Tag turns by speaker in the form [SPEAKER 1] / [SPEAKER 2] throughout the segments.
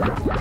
[SPEAKER 1] you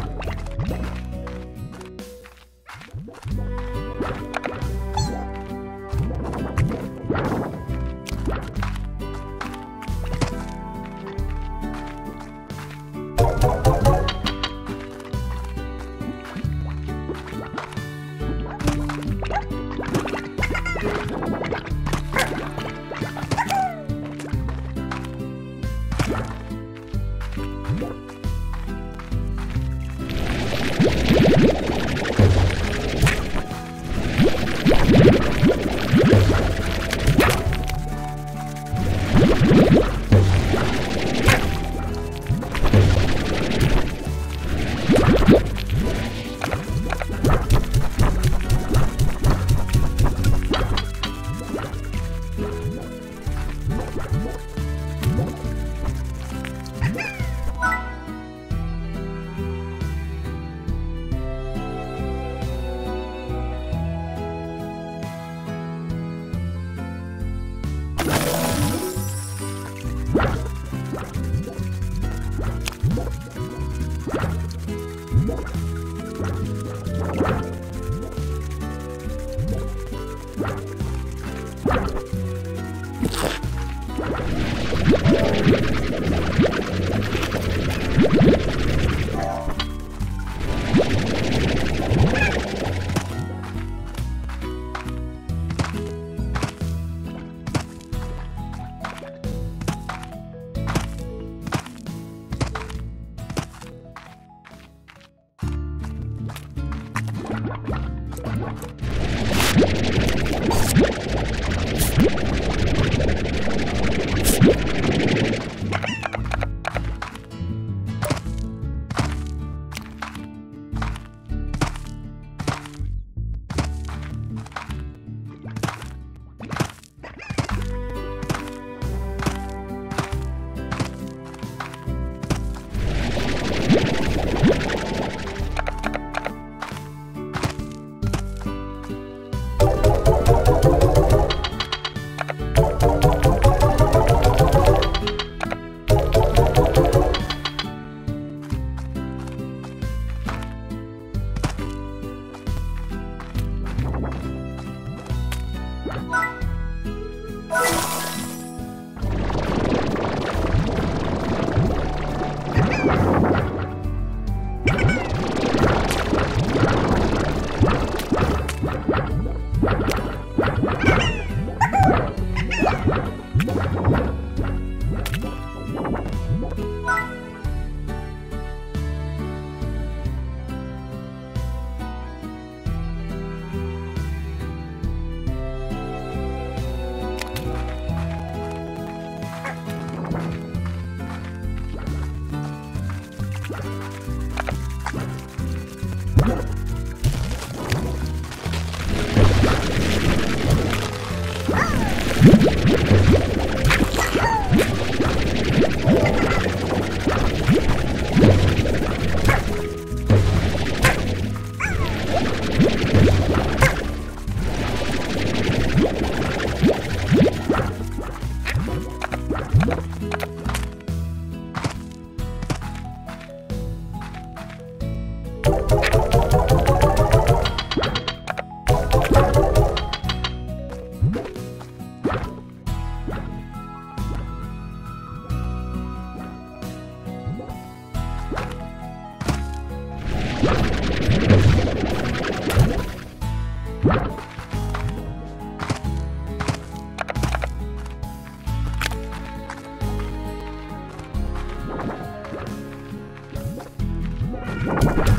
[SPEAKER 1] you you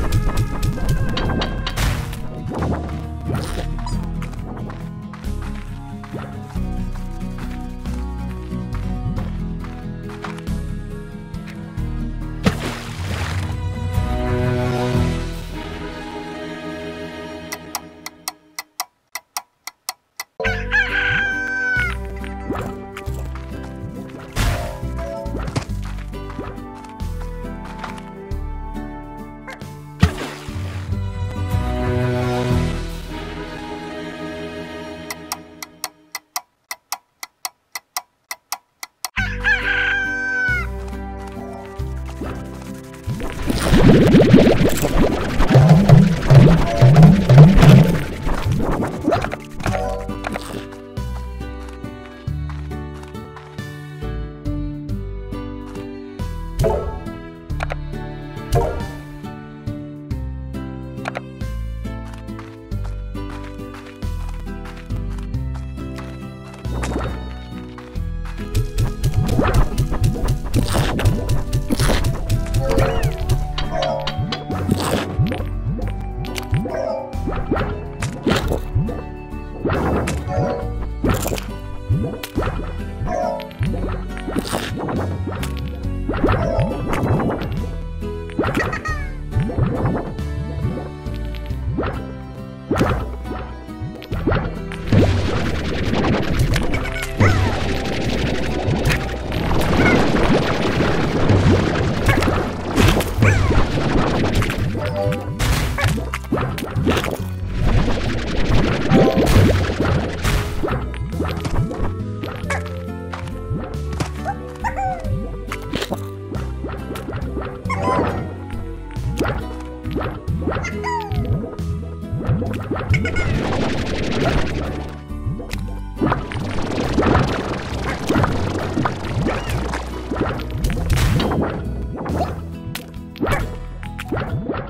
[SPEAKER 1] Woo!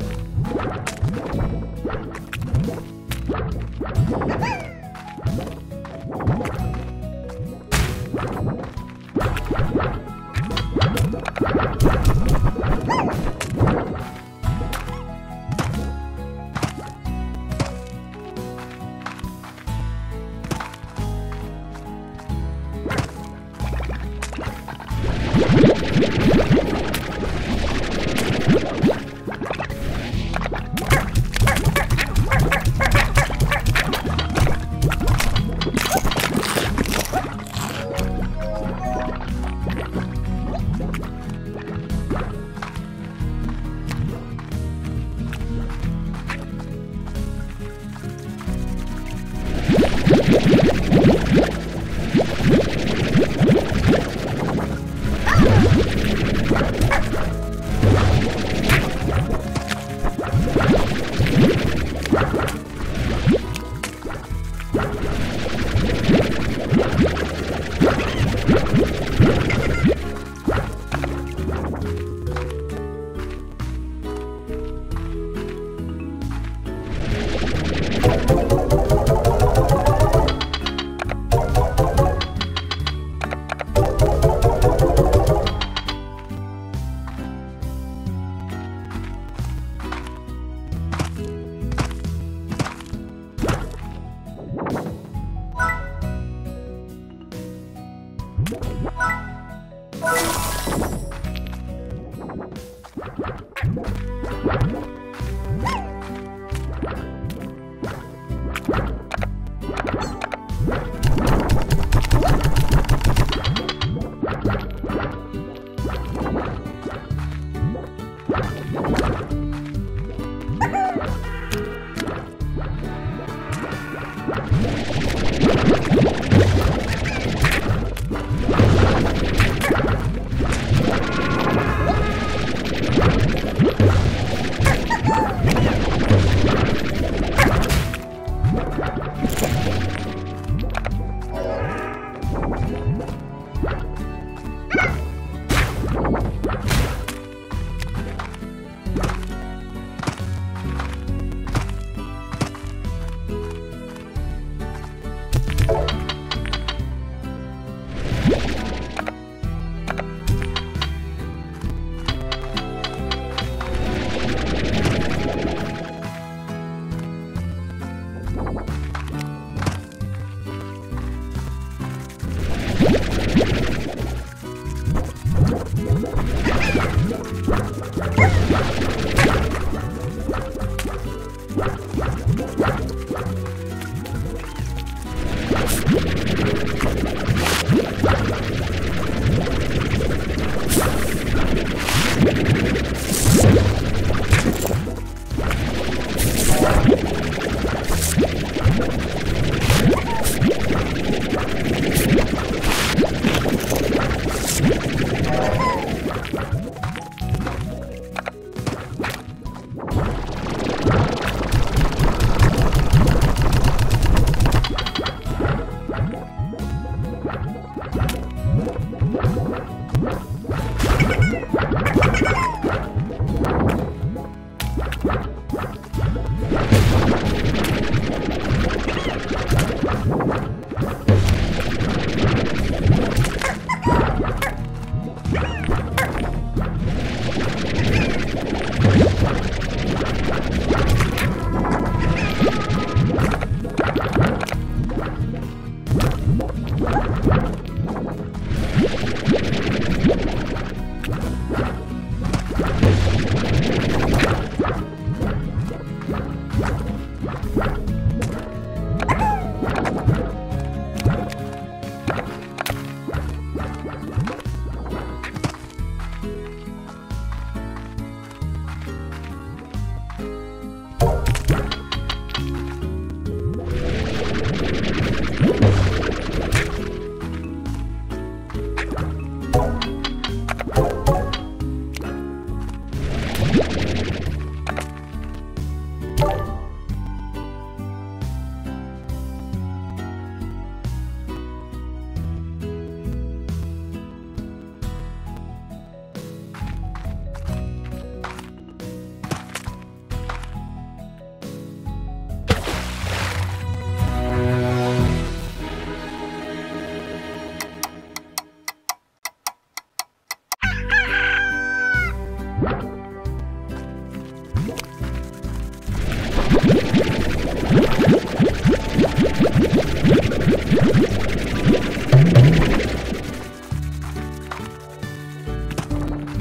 [SPEAKER 1] Thank you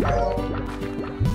[SPEAKER 1] Thank you.